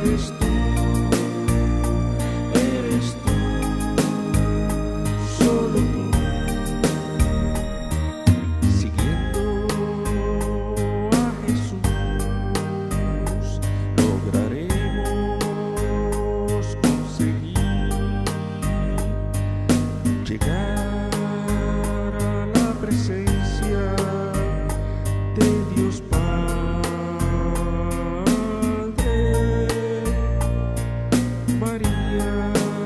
Eres tú, eres tú, solo tú. Siguiendo a Jesús, lograremos conseguir llegar. fear